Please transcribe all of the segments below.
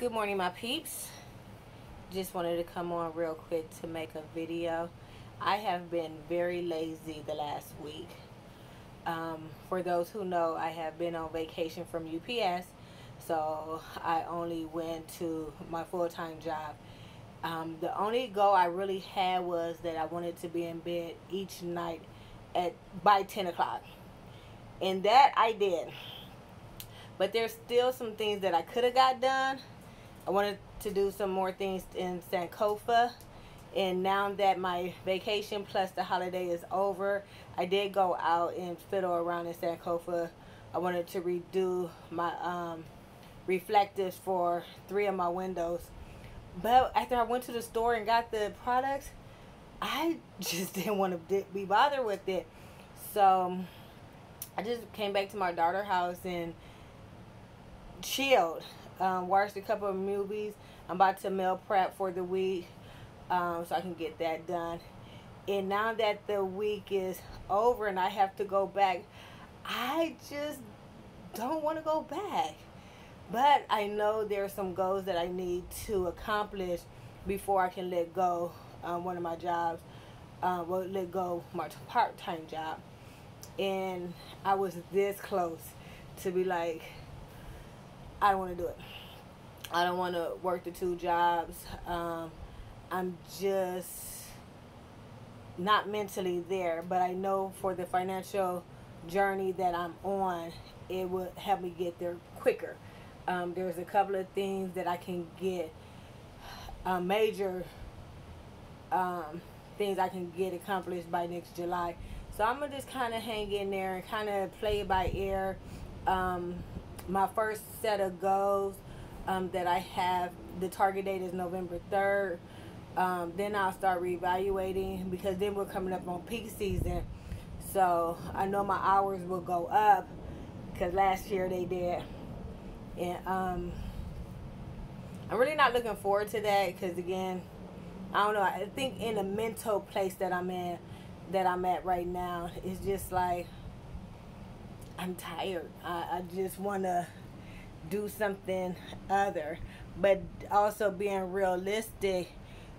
Good morning, my peeps. Just wanted to come on real quick to make a video. I have been very lazy the last week. Um, for those who know, I have been on vacation from UPS, so I only went to my full-time job. Um, the only goal I really had was that I wanted to be in bed each night at by 10 o'clock. And that I did. But there's still some things that I could have got done I wanted to do some more things in Sankofa. And now that my vacation plus the holiday is over, I did go out and fiddle around in Sankofa. I wanted to redo my um, reflectives for three of my windows. But after I went to the store and got the products, I just didn't want to be bothered with it. So I just came back to my daughter's house and chilled um, watched a couple of movies. I'm about to meal prep for the week um, so I can get that done. And now that the week is over and I have to go back, I just don't want to go back. But I know there are some goals that I need to accomplish before I can let go um, one of my jobs. Uh, well, let go my part-time job. And I was this close to be like, I don't want to do it. I don't want to work the two jobs. Um, I'm just not mentally there, but I know for the financial journey that I'm on, it would help me get there quicker. Um, there's a couple of things that I can get uh, major um, things I can get accomplished by next July. So I'm gonna just kind of hang in there and kind of play by ear. Um, my first set of goals um, that I have, the target date is November 3rd. Um, then I'll start reevaluating because then we're coming up on peak season. So I know my hours will go up because last year they did. And um, I'm really not looking forward to that because again, I don't know. I think in the mental place that I'm in, that I'm at right now, it's just like I'm tired. I, I just want to do something other. But also being realistic,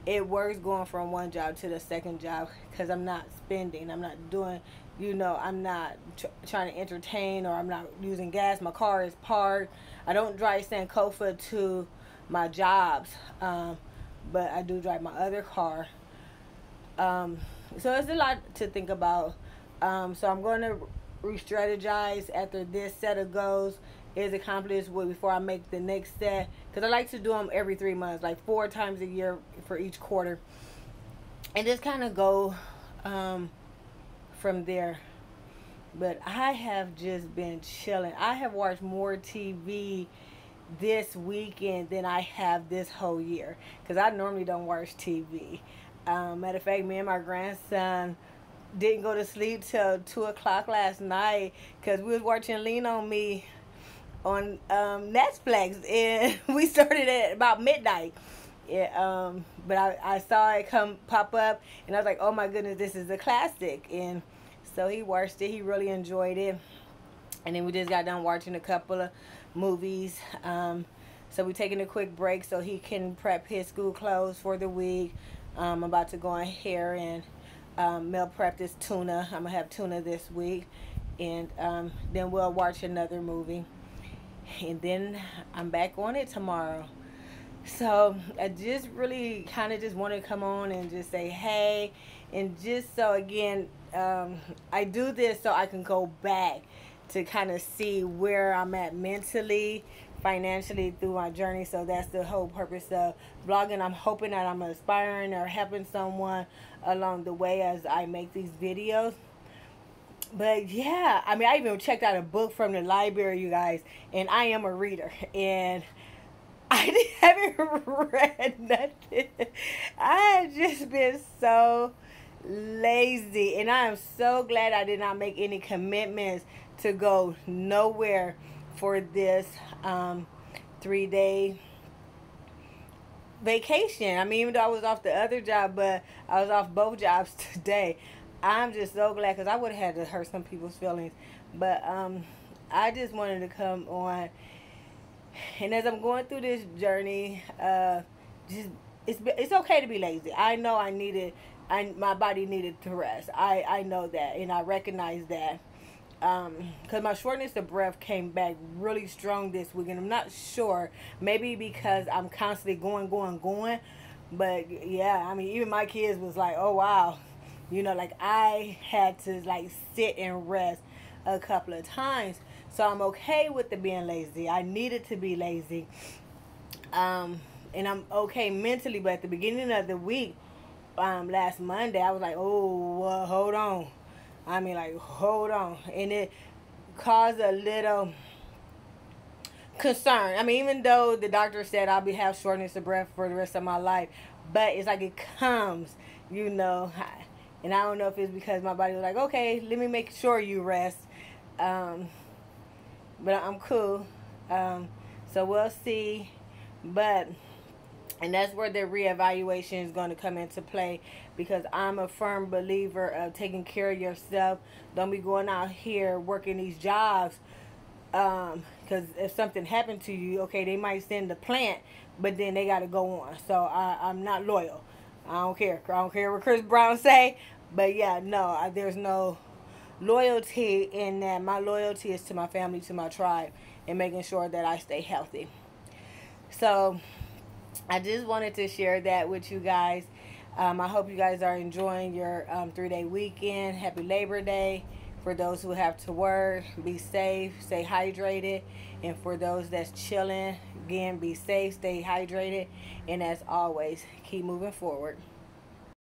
it works going from one job to the second job because I'm not spending. I'm not doing, you know, I'm not tr trying to entertain or I'm not using gas. My car is parked. I don't drive Sankofa to my jobs, um, but I do drive my other car. Um, so it's a lot to think about. Um, so I'm going to re-strategize after this set of goals is accomplished before I make the next set. Because I like to do them every three months, like four times a year for each quarter. And just kind of go um, from there. But I have just been chilling. I have watched more TV this weekend than I have this whole year. Because I normally don't watch TV. Um, matter of fact, me and my grandson didn't go to sleep till 2 o'clock last night because we was watching Lean On Me on um, Netflix, and we started at about midnight. Yeah, um, but I, I saw it come pop up, and I was like, oh my goodness, this is a classic. And so he watched it. He really enjoyed it. And then we just got done watching a couple of movies. Um, so we're taking a quick break so he can prep his school clothes for the week. Um, I'm about to go on here and um, meal prep this tuna. I'm to have tuna this week. And um, then we'll watch another movie and then I'm back on it tomorrow. So I just really kind of just want to come on and just say hey, and just so again, um, I do this so I can go back to kind of see where I'm at mentally, financially through my journey. So that's the whole purpose of vlogging. I'm hoping that I'm inspiring or helping someone along the way as I make these videos but yeah, I mean, I even checked out a book from the library, you guys, and I am a reader, and I haven't read nothing. I have just been so lazy, and I am so glad I did not make any commitments to go nowhere for this um, three day vacation. I mean, even though I was off the other job, but I was off both jobs today. I'm just so glad because I would have had to hurt some people's feelings. But um, I just wanted to come on And as I'm going through this journey, uh, just it's it's okay to be lazy. I know I needed, I my body needed to rest. I I know that, and I recognize that. Um, cause my shortness of breath came back really strong this week, and I'm not sure. Maybe because I'm constantly going, going, going. But yeah, I mean, even my kids was like, "Oh wow," you know, like I had to like sit and rest a couple of times. So I'm okay with the being lazy. I needed to be lazy. Um, and I'm okay mentally, but at the beginning of the week, um, last Monday, I was like, oh, uh, hold on. I mean, like, hold on. And it caused a little concern. I mean, even though the doctor said I'll be have shortness of breath for the rest of my life, but it's like it comes, you know. And I don't know if it's because my body was like, okay, let me make sure you rest. Um, but I'm cool. Um, so we'll see. But and that's where the reevaluation is going to come into play because I'm a firm believer of taking care of yourself. Don't be going out here working these jobs because um, if something happened to you, okay, they might send the plant, but then they got to go on. So I, I'm not loyal. I don't care. I don't care what Chris Brown say, but yeah, no, I, there's no loyalty in that. My loyalty is to my family, to my tribe, and making sure that I stay healthy. So I just wanted to share that with you guys. Um, I hope you guys are enjoying your um, three day weekend. Happy Labor Day. For those who have to work, be safe, stay hydrated. And for those that's chilling, again, be safe, stay hydrated. And as always, keep moving forward.